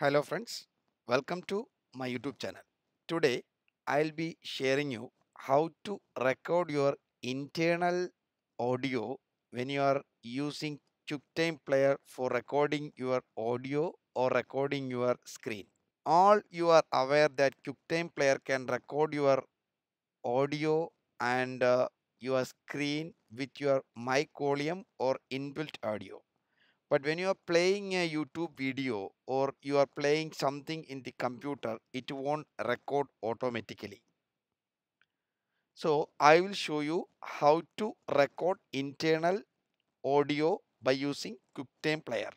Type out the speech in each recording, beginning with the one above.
Hello friends, welcome to my YouTube channel. Today I'll be sharing you how to record your internal audio when you are using QuickTime Player for recording your audio or recording your screen. All you are aware that QuickTime Player can record your audio and uh, your screen with your mic volume or inbuilt audio but when you are playing a youtube video or you are playing something in the computer it won't record automatically. So i will show you how to record internal audio by using quicktime player.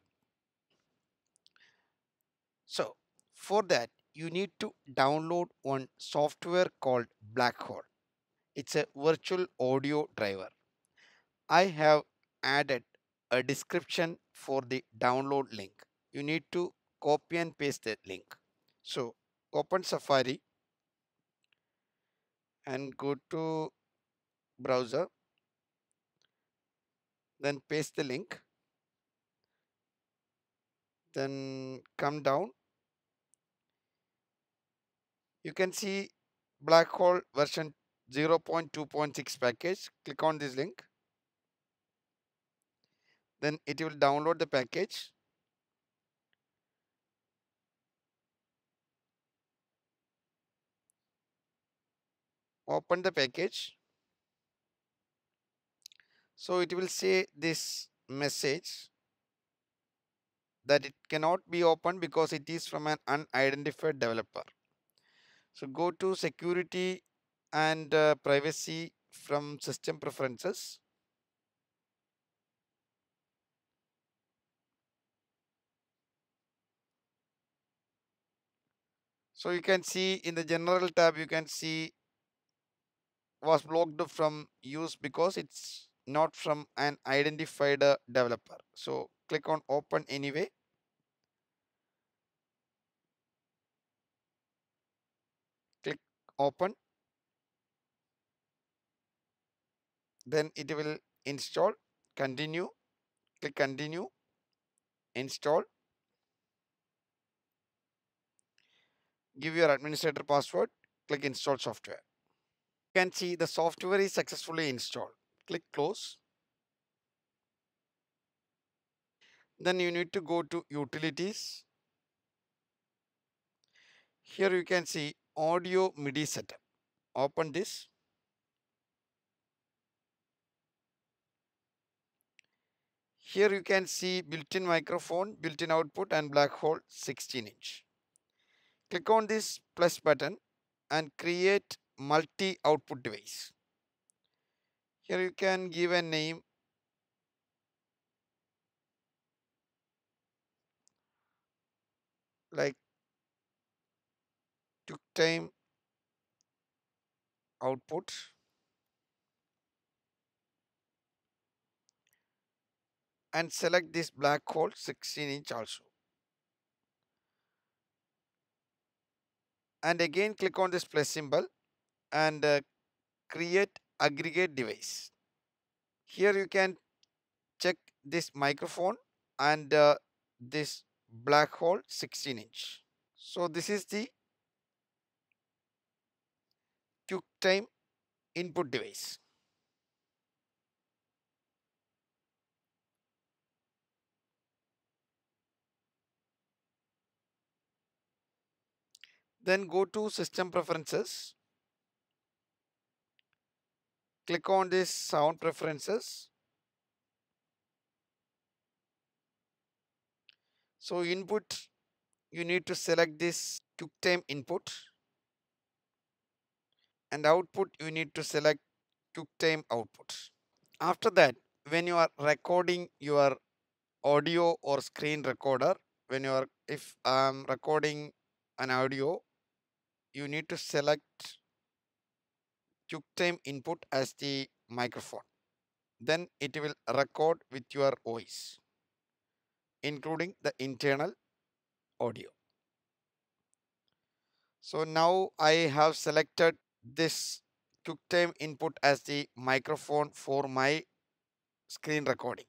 So for that you need to download one software called blackhole. It's a virtual audio driver. I have added a description for the download link. You need to copy and paste that link. So open safari and go to browser. Then paste the link. Then come down. You can see black hole version 0.2.6 package. Click on this link then it will download the package. Open the package. So it will say this message that it cannot be opened because it is from an unidentified developer. So go to security and uh, privacy from system preferences so you can see in the general tab you can see was blocked from use because it's not from an identified developer. So click on open anyway. Click open. Then it will install. Continue. Click continue. Install give your administrator password click install software. You can see the software is successfully installed. Click close. Then you need to go to utilities. Here you can see audio MIDI setup. Open this. Here you can see built-in microphone built-in output and black hole 16 inch click on this plus button and create multi output device. Here you can give a name. Like took time output. And select this black hole 16 inch also and again click on this plus symbol and uh, create aggregate device. Here you can check this microphone and uh, this black hole 16 inch. So this is the QuickTime input device then go to system preferences. Click on this sound preferences. So input you need to select this QuickTime input. And output you need to select QuickTime output. After that when you are recording your audio or screen recorder when you are if I'm recording an audio you need to select QuickTime input as the microphone. Then it will record with your voice including the internal audio. So now I have selected this QuickTime input as the microphone for my screen recording.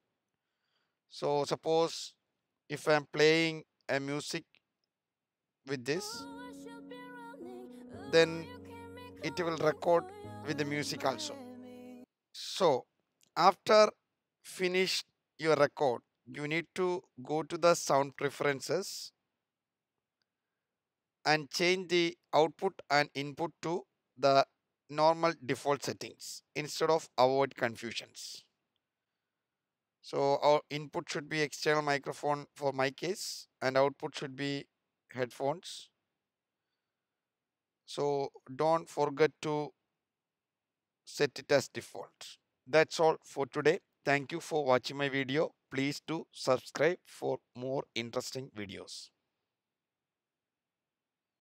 So suppose if I'm playing a music with this then it will record with the music also. So after finish your record you need to go to the sound preferences and change the output and input to the normal default settings instead of avoid confusions. So our input should be external microphone for my case and output should be headphones so don't forget to set it as default. That's all for today. Thank you for watching my video. Please do subscribe for more interesting videos